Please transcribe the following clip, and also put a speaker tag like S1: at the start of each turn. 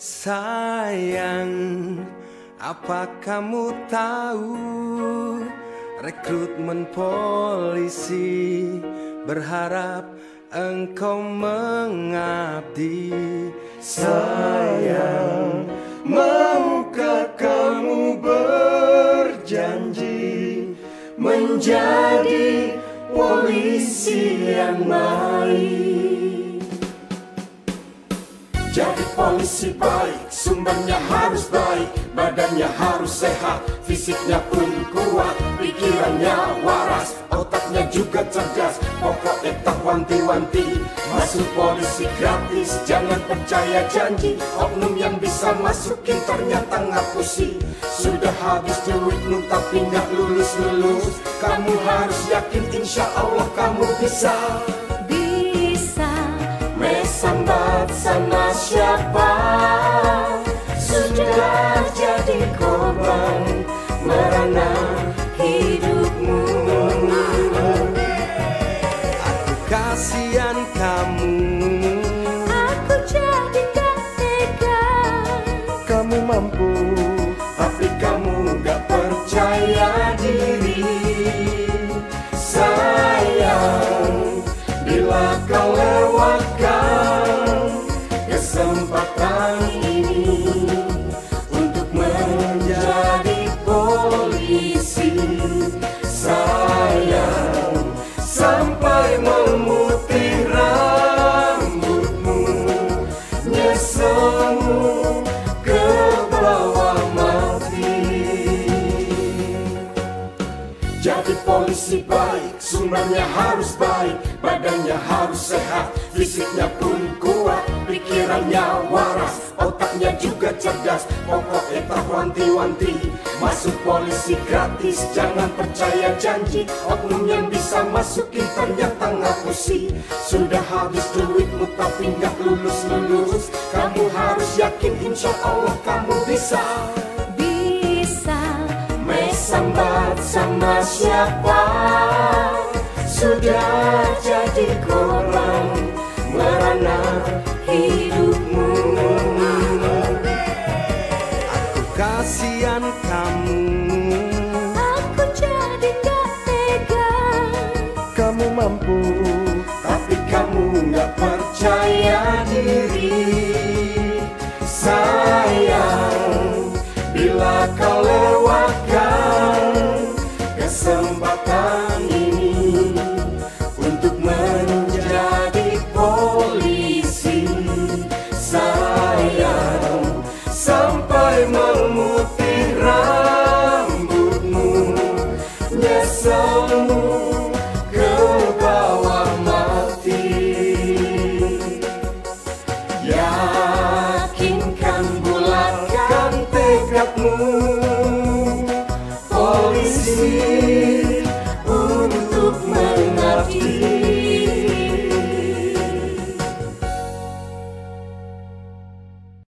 S1: Sayang, apa kamu tahu rekrutmen polisi berharap engkau mengabdi? Sayang, maukah kamu berjanji menjadi polisi yang baik
S2: Jadi polisi baik, sumbernya harus baik Badannya harus sehat, fisiknya pun kuat Pikirannya waras, otaknya juga cerdas. Pokoknya tak wanti-wanti Masuk polisi gratis, jangan percaya janji Oknum yang bisa masukin ternyata ngapusi. Sudah habis duitmu tapi nggak lulus-lulus. Kamu harus yakin insya Allah kamu bisa.
S3: Bisa.
S2: Mesambat sama Jadi polisi baik, sumbernya harus baik Badannya harus sehat, fisiknya pun kuat Pikirannya waras, otaknya juga cerdas. Pokoknya tak wanti-wanti Masuk polisi gratis, jangan percaya janji Oknum yang bisa masukin ternyata ngapusi. Sudah habis duitmu tapi nggak lulus-lulus. Kamu harus yakin insya Allah kamu bisa sama siapa? Sudah jadi korban Merana hidupmu.
S1: Aku kasihan kamu.
S3: Aku jadi gak tega.
S1: Kamu mampu
S2: Tapi kamu nggak percaya diri nhấp mũi